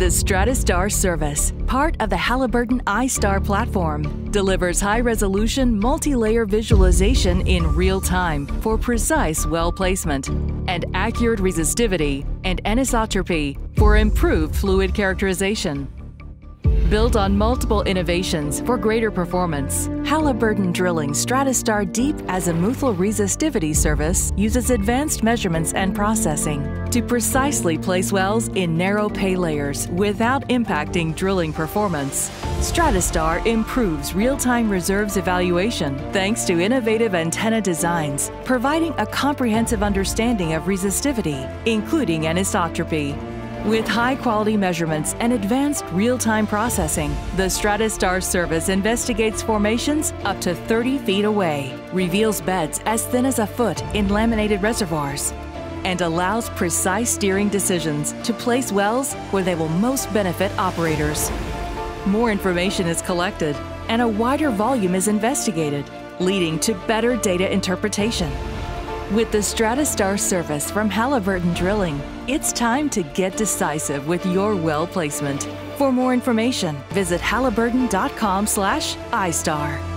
The StrataStar service, part of the Halliburton iStar platform, delivers high resolution, multi layer visualization in real time for precise well placement and accurate resistivity and anisotropy for improved fluid characterization. Built on multiple innovations for greater performance, Halliburton Drilling StrataStar Deep as a Azimuthal Resistivity Service uses advanced measurements and processing to precisely place wells in narrow pay layers without impacting drilling performance. StrataStar improves real-time reserves evaluation thanks to innovative antenna designs, providing a comprehensive understanding of resistivity, including anisotropy, with high quality measurements and advanced real time processing, the StrataStar service investigates formations up to 30 feet away, reveals beds as thin as a foot in laminated reservoirs, and allows precise steering decisions to place wells where they will most benefit operators. More information is collected and a wider volume is investigated, leading to better data interpretation. With the StrataStar service from Halliburton Drilling, it's time to get decisive with your well placement. For more information, visit halliburton.com/istar.